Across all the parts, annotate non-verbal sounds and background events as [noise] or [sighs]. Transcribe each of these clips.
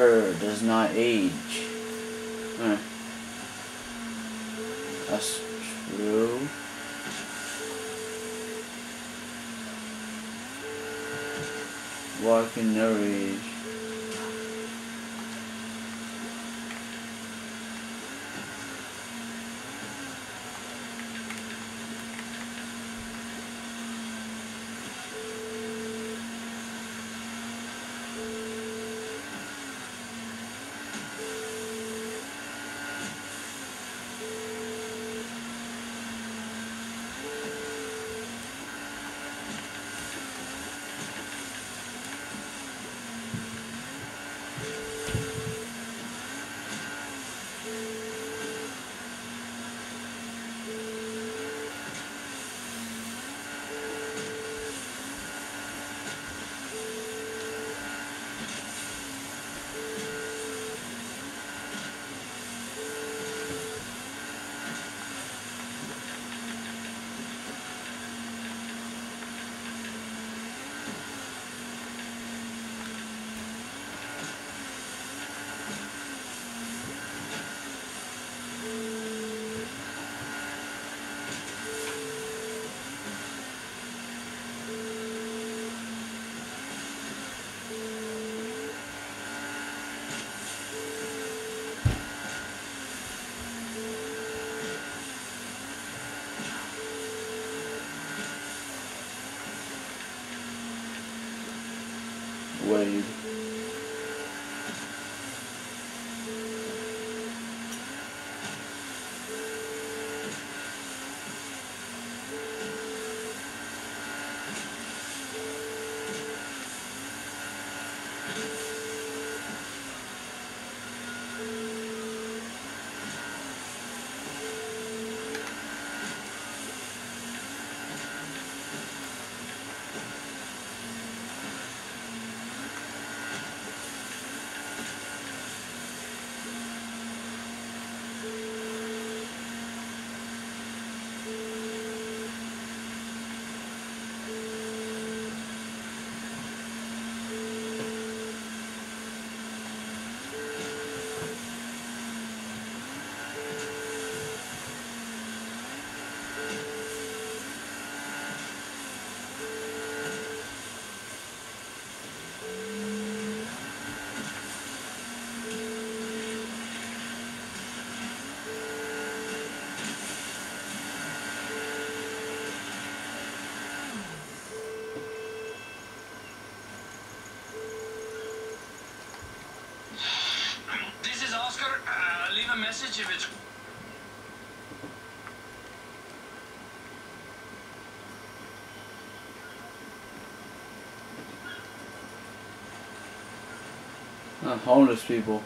water does not age. Huh. That's true. Water can never age. Wade. individual. Uh, homeless people.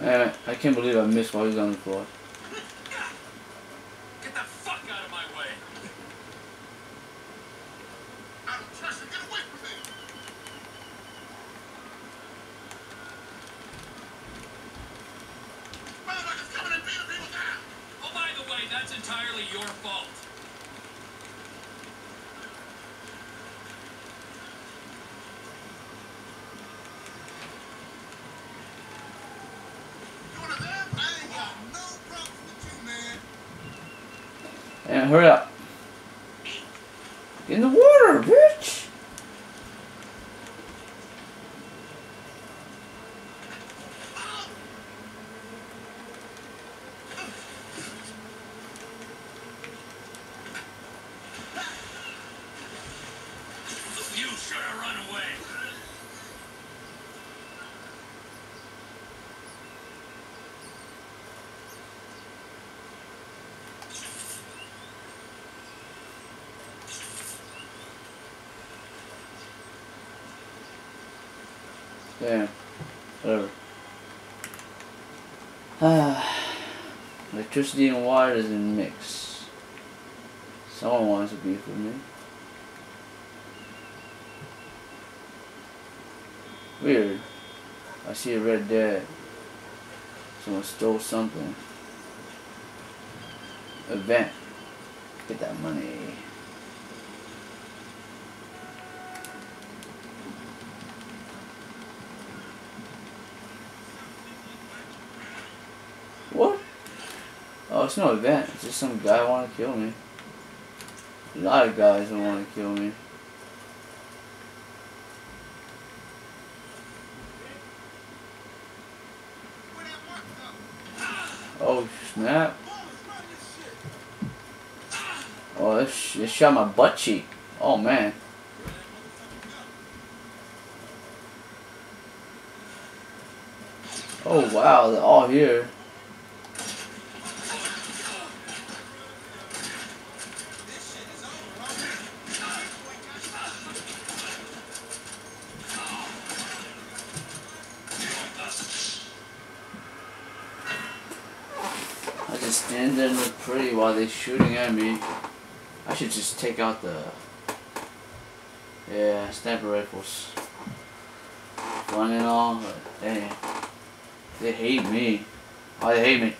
I, I can't believe I missed while he was on the floor. hurry up. In the water! Whatever. Ah. [sighs] Electricity and water doesn't mix. Someone wants to be with me. Weird. I see a red dad. Someone stole something. Event. Get that money. What? Oh, it's no event. It's just some guy want to kill me. A lot of guys want to kill me. Oh, snap. This. Oh, sh it shot my butt cheek. Oh, man. Oh, wow. They're all here. Just stand there and look pretty while they're shooting at me. I should just take out the yeah sniper rifles. Fun and all, but dang, they hate me. Oh, they hate me.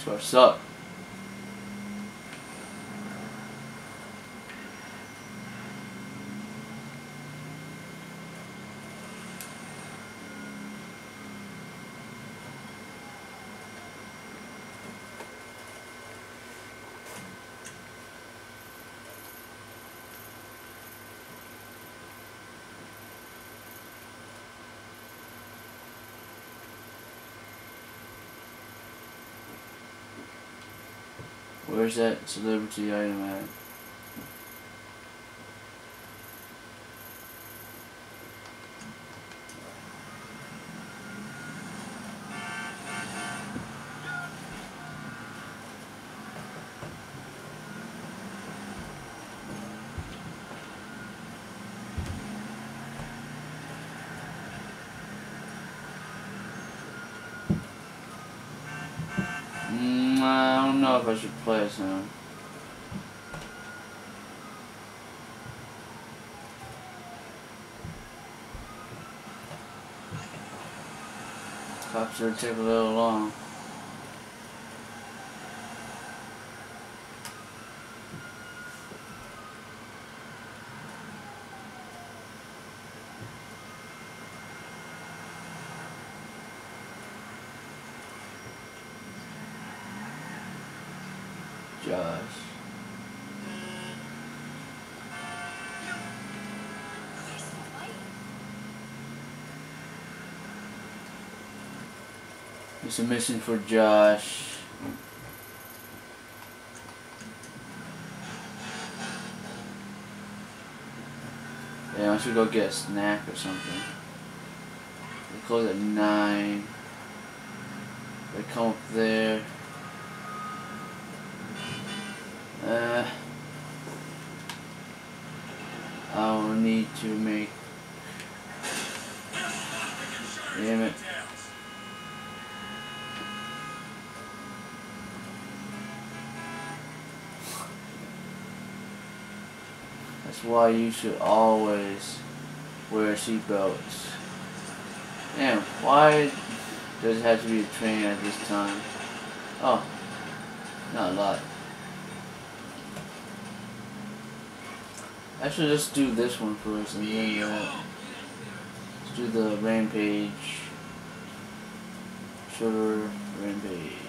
That's what's up. Where's that celebrity item at? Now. Cops are take a little long. Josh. A for Josh. Yeah, I should go get a snack or something. They close at 9. They come up there. Uh, I'll need to make. Damn it. That's why you should always wear seatbelts. Damn, why does it have to be a train at this time? Oh, not a lot. I should just do this one first, and then uh, let's do the rampage. Sugar rampage.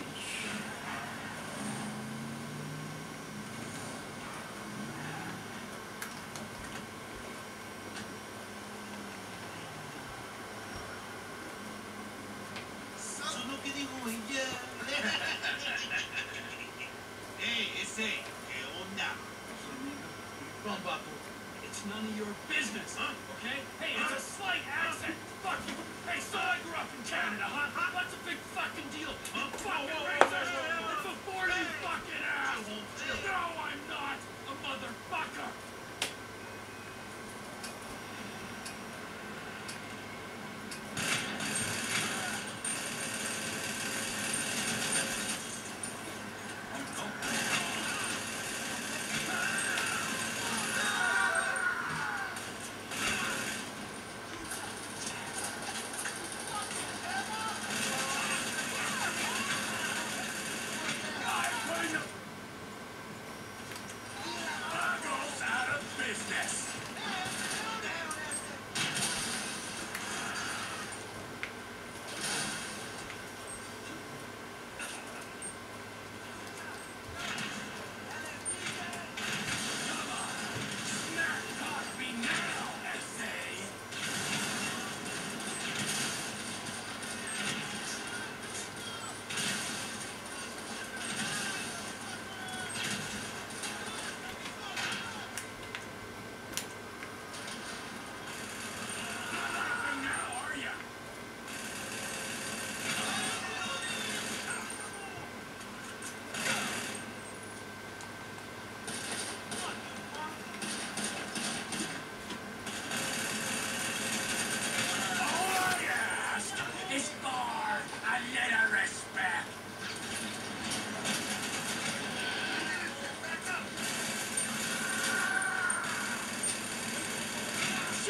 Business, huh? Okay? Hey, it's a slight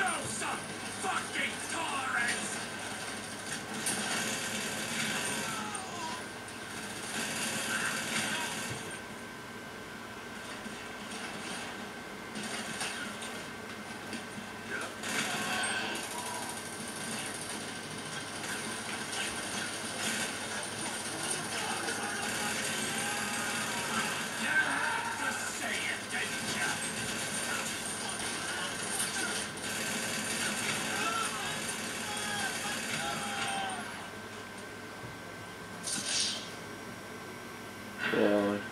Some fucking tolerance! Yeah.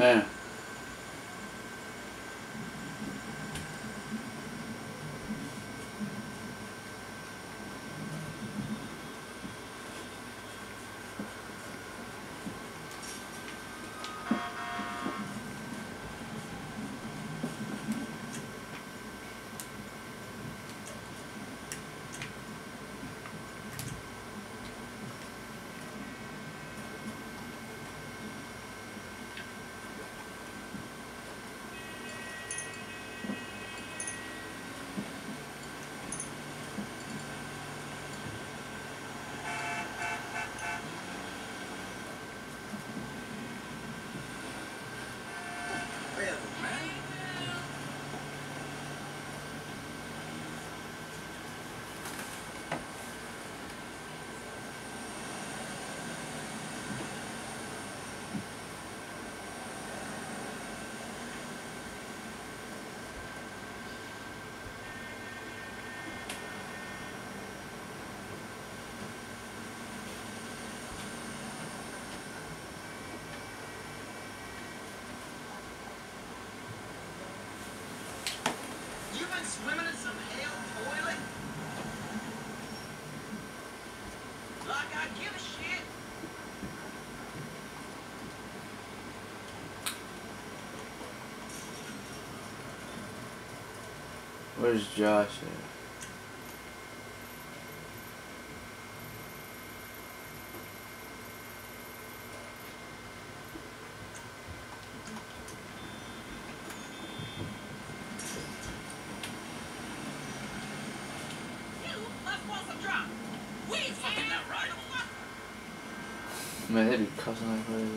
Yeah. Well, man. You been swimming in some hell toilet? Like I give a shit. Where's Josh at? You, let's want some drop. We ain't fucking that right. Man, they be cussing like crazy.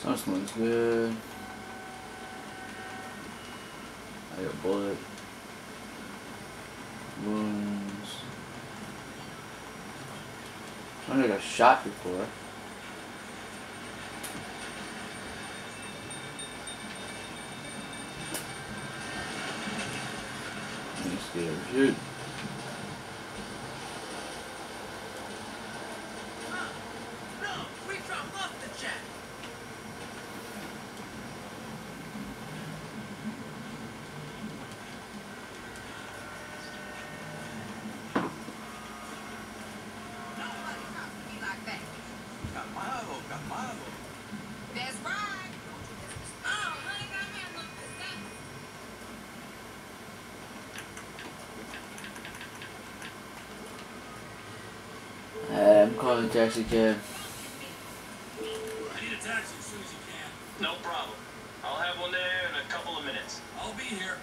Smells good. I got bullet. Wounds. I only got shot before. Shoot. No, we dropped off the jet. Nobody talks to me like that. Calmado, calmado. That's right. Oh, honey, got me a little bit I'm calling a taxi cab. I need a taxi as soon as you can. No problem. I'll have one there in a couple of minutes. I'll be here.